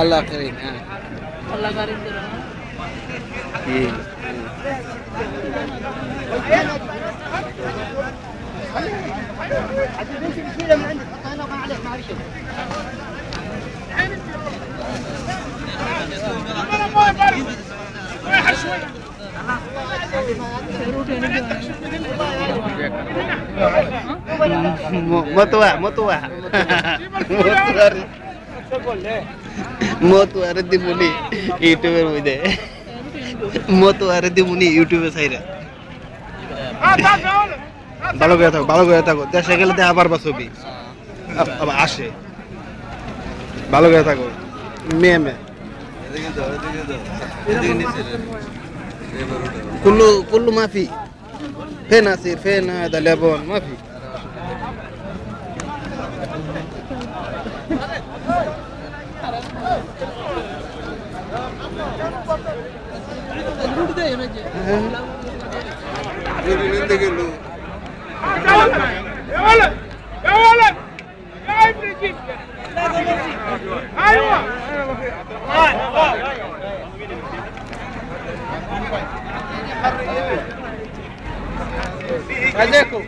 الله قرين آه. الله قرين إيه. مطوع مطوع. مطوع. মত মতুয়ারে মুনি ইউটিউবের মধ্যে। মতুয়ারে মুনি ইউটিউবে চাইরা ভালো করে থাকো, ভালো করে থাকো। দেশে গেলে দেখা পারবা ছবি। আসে। ভালো করে থাকো। মেয়ে মেয়ে। কুল্লু কুল্লু মাফি। ফেন আসির ফেন দালিয়াবন মাফি। أيوه عليكم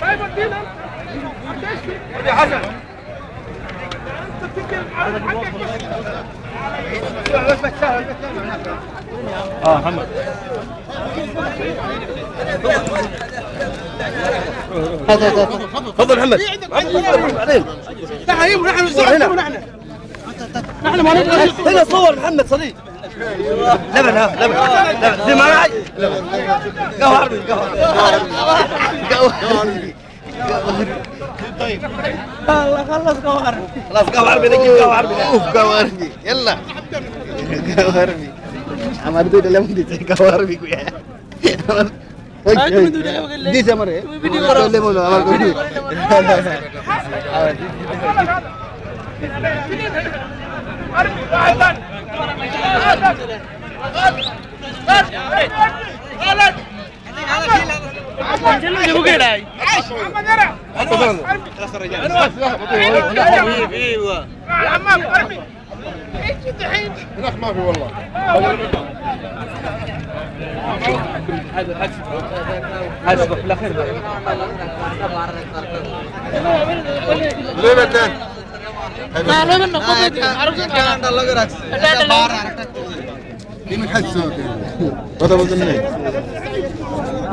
طيب ادينا ودي حسن آه محمد تفضل محمد. نحن نستعد نحن نحن ما نقدر هنا صور محمد صديق. لبن ها لبن لبن. دي معي قهوة عربي. قهوة عربي. الله خلص قوار خلاص قهوة عربي نجيب قهوة عربي اوف قهوة عربي يلا قهوة عربي আমার দুইটা লেমন দিচ্ছে قهوة عربي কইয়া আমার ওই আরে তুমি দুইটা লেমন খেলে? দিছে عايش محمد ارعب ارمي خلاص الرجال أيوه يا عمام ارمي إيش دحين هناك ما في والله هذا حسب حسب في الاخير ليه بدل معلوم انه قبض عرفت انت الله يقرأك دين حسوك هذا وزن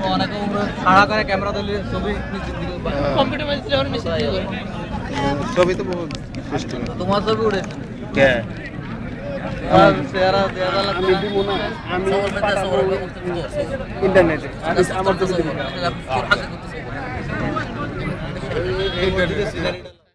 ধরনের ক্যামেরা করা রাসেল দেও না রাসেল আব্দুল ছবি হ্যাঁ কম্পিউটার মাঝে ছিল মেশিন দিয়ে করে ছবি তো বহুত তোমার ছবি উঠেছে কে আর চেহারা দেয়া আমি দিব না আমি ইন্টারনেটে আমি আমার ছবি দিব লাগবে